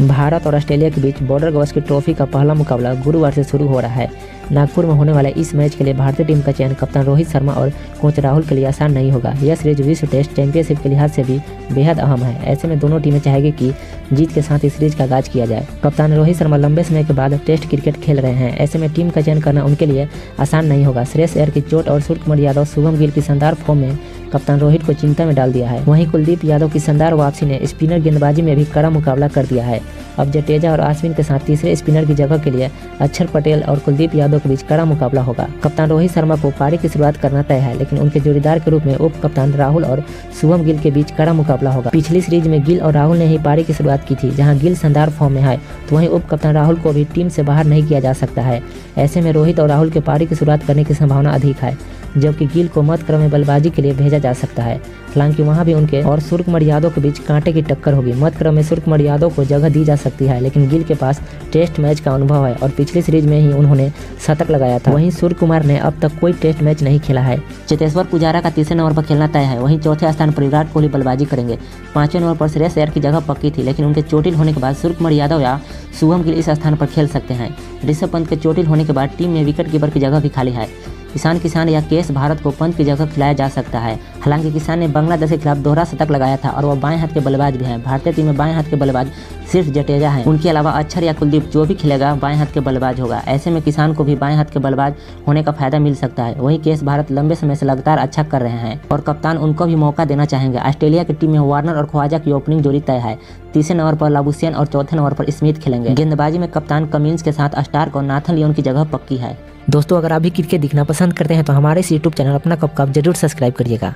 भारत और ऑस्ट्रेलिया के बीच border Gavaskar trophy का पहला मुकाबला गुरुवार से शुरू हो रहा है। नागपुर में होने वाले इस मैच के लिए भारतीय टीम का चयन कप्तान रोहित शर्मा और कोच राहुल के लिए आसान नहीं होगा। यह सीरीज़ विश्व टेस्ट चैंपियनशिप के लिहाज से भी बेहद अहम है। ऐसे में दोनों टीमें चाहेगी कि जीत के साथ इस सीरीज़ का आगाज़ किया जाए। कप्तान रोहित शर्मा लंबे समय के बाद टेस्ट क्रिकेट खेल रहे हैं। ऐसे में टीम का चयन करना उनके लिए आसान नहीं होगा। श्रेयस एयर की चोट और सूर्य कुमार यादव, शुभम गिल की शानदार फॉर्म में कप्तान रोहित को चिंता में डाल दिया है। वहीं कुलदीप यादव की शानदार वापसी ने स्पिनर गेंदबाजी में भी कड़ा मुकाबला कर दिया है। अब जडेजा और अश्विन के साथ तीसरे स्पिनर की जगह के लिए अक्षर पटेल और कुलदीप यादव के बीच कड़ा मुकाबला होगा। कप्तान रोहित शर्मा को पारी की शुरुआत करना तय है, लेकिन उनके जोड़ीदार के रूप में उप कप्तान राहुल और शुभम गिल के बीच कड़ा मुकाबला होगा। पिछली सीरीज़ में गिल और राहुल ने ही पारी की शुरुआत की थी, जहाँ गिल शानदार फॉर्म में है तो वही उप कप्तान राहुल को भी टीम ऐसी बाहर नहीं किया जा सकता है। ऐसे में रोहित और राहुल के पारी की शुरुआत करने की संभावना अधिक है। जबकि गिल को मत क्रम में बल्लेबाजी के लिए भेजा जा सकता है। हालाँकि वहाँ भी उनके और कुमार यादव के बीच कांटे की टक्कर होगी। मत क्रम में कुमार यादव को जगह दी जा सकती है, लेकिन गिल के पास टेस्ट मैच का अनुभव है और पिछली सीरीज़ में ही उन्होंने शतक लगाया था। वहीं सूर्य कुमार ने अब तक कोई टेस्ट मैच नहीं खेला है। चेतेश्वर पुजारा का तीसरे नंबर पर खेलना तय है। वहीं चौथे स्थान पर विराट कोहली बल्लेबाजी करेंगे। पाँचवें नंबर पर श्रेयस अय्यर की जगह पक्की थी, लेकिन उनके चोटिल होने के बाद सूर्य कुमार यादव या शुभम गिल इस स्थान पर खेल सकते हैं। ऋषभ पंत के चोटिल होने के बाद टीम में विकेट कीपर की जगह भी खाली है। किसान किसान या केस भारत को पंत की जगह खिलाया जा सकता है। हालाँकि किसान ने बांग्लादेश के खिलाफ दोहरा शतक लगाया था और वह बाएँ हाथ के बल्लेबाज भी हैं। भारतीय टीम में बाएँ हाथ के बल्लेबाज सिर्फ़ जटेजा हैं। उनके अलावा अक्षर या कुलदीप जो भी खेलेगा, बाएँ हाथ के बल्लेबाज होगा। ऐसे में किसान को भी बाएँ हाथ के बल्लेबाज होने का फ़ायदा मिल सकता है। वहीं केस भारत लंबे समय से लगातार अच्छा कर रहे हैं और कप्तान उनको भी मौका देना चाहेंगे। ऑस्ट्रेलिया की टीम में वार्नर और ख्वाजा की ओपनिंग जोड़ी तय है। तीसरे नंबर पर लाबुसियन और चौथे नंबर पर स्मिथ खेलेंगे। गेंदबाजी में कप्तान कमिंस के साथ स्टार्क और नाथन लियोन की जगह पक्की है। दोस्तों, अगर आप भी क्रिकेट देखना पसंद करते हैं तो हमारे इस यूट्यूब चैनल अपना कब कप ज़रूर सब्सक्राइब करिएगा।